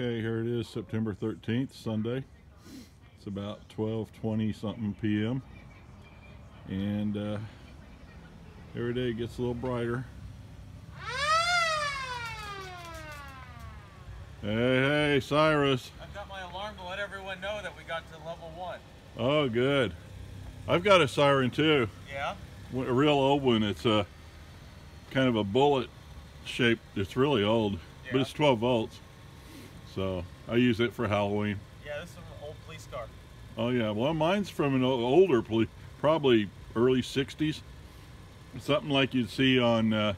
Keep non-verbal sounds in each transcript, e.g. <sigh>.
Okay, here it is, September 13th, Sunday. It's about 12:20 something p.m. And uh, every day it gets a little brighter. Hey, hey, Cyrus. I've got my alarm to let everyone know that we got to level one. Oh, good. I've got a siren too. Yeah? A real old one. It's a kind of a bullet shape. It's really old, but it's 12 volts. So I use it for Halloween. Yeah, this is an old police car. Oh yeah, well mine's from an older police, probably early 60s. Something like you'd see on uh,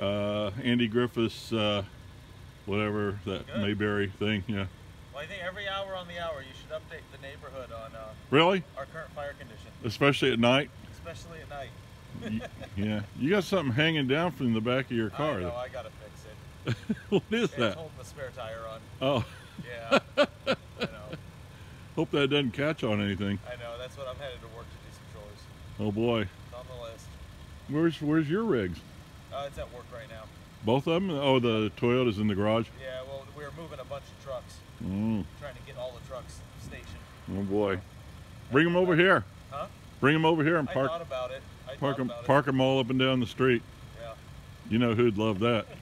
uh, Andy Griffith's, uh, whatever, that Good. Mayberry thing, yeah. Well, I think every hour on the hour you should update the neighborhood on uh, Really? our current fire condition, Especially at night? especially at night. <laughs> Yeah. You got something hanging down from the back of your I car. know, I fix it. <laughs> what is It's that? holding the spare tire on. Oh, Yeah. <laughs> I know. hope that doesn't catch on anything. I know. That's what I'm headed to work to do some chores. Oh boy. It's on the list. Where's where's your rigs? Uh, it's at work right now. Both of them? Oh, the Toyota's in the garage. Yeah, well, we were moving a bunch of trucks, Mm, trying to get all the trucks stationed. oh boy. Bring them over here. Huh? Bring them over here and I park thought about it. I park them park them all up and down the street. Yeah. You know who'd love that. <laughs>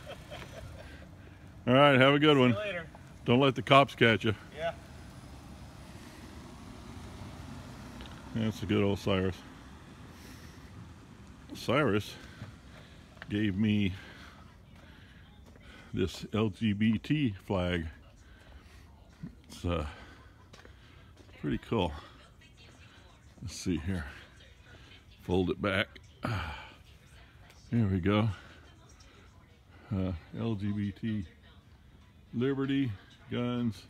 All right, have a good one. later. Don't let the cops catch you. Yeah. That's a good old Cyrus. Cyrus gave me this LGBT flag. It's uh, pretty cool. Let's see here. Fold it back. There we go. Uh, LGBT, liberty, guns,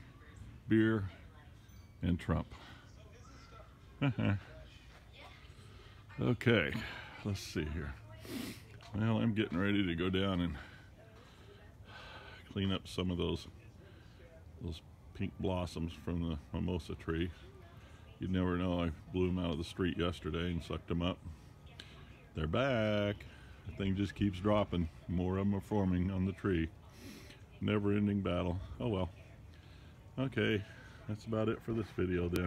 beer, and Trump. <laughs> okay, let's see here. Well, I'm getting ready to go down and clean up some of those those pink blossoms from the mimosa tree. You'd never know. I blew them out of the street yesterday and sucked them up. They're back. The thing just keeps dropping. More of them are forming on the tree. Never-ending battle. Oh well. Okay, that's about it for this video then.